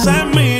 esa es mía.